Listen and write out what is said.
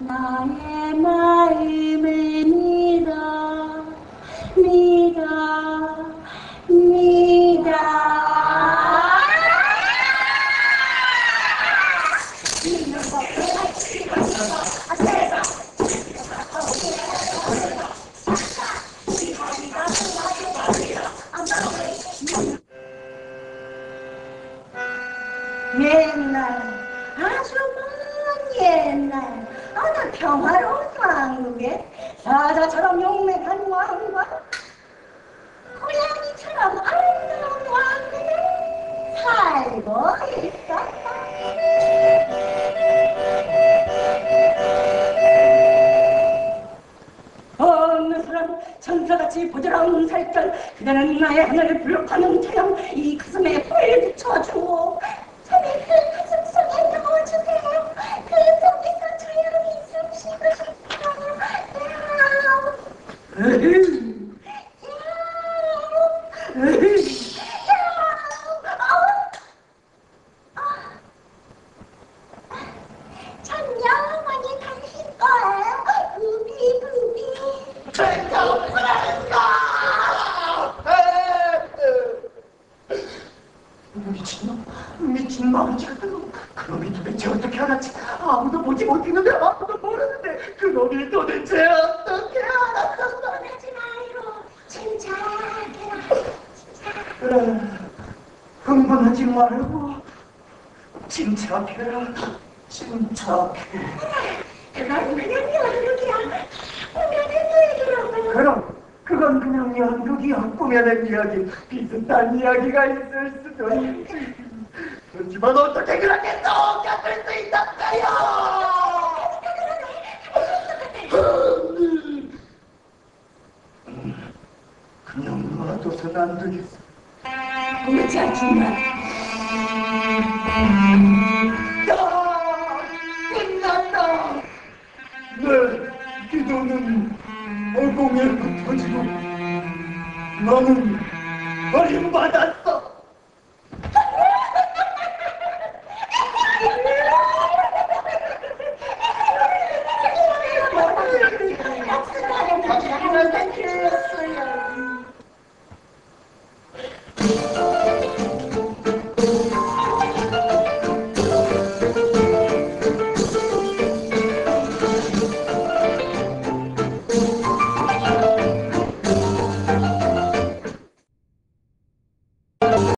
나의 마음을 믿어 믿어 믿어 옛날 아주 먼 옛날 어느 평화로운 왕국에 사자처럼 용맹한 왕과 고양이처럼 아름다운 왕들이 살고 있었다. 어느 사람 천사같이 부드러운 살결 그대는 나의 하늘을 불룩하는 태양 이 가슴에 불을 붙여주오 저의 그 가슴 속에 넣어주세요 그 속에서 조용히 숨 쉬고 싶어요 그놈이 도대체 어떻게? 아무도 보지 못했는데 아무도 모르는데 그놈이 도대체 어떻게 알았어? 떠나지 마이로 침착해라 그래, 흥분하지 말고. 침착해라, 침착해. 그건 그냥 연극이야. 우리는 얘기라고. 그럼 그건 그냥 연극이야, 꾸며낸 이야기, 비슷한 이야기가 있을 수도 있지. 그렇지만 어떻게 그렇게 똑같을 수 있었어요? 그냥 놔둬선 안 되겠어. 무자지만 야! 끝났다! 내 기도는 허공에 흩어지고 나는 버림받았어! 박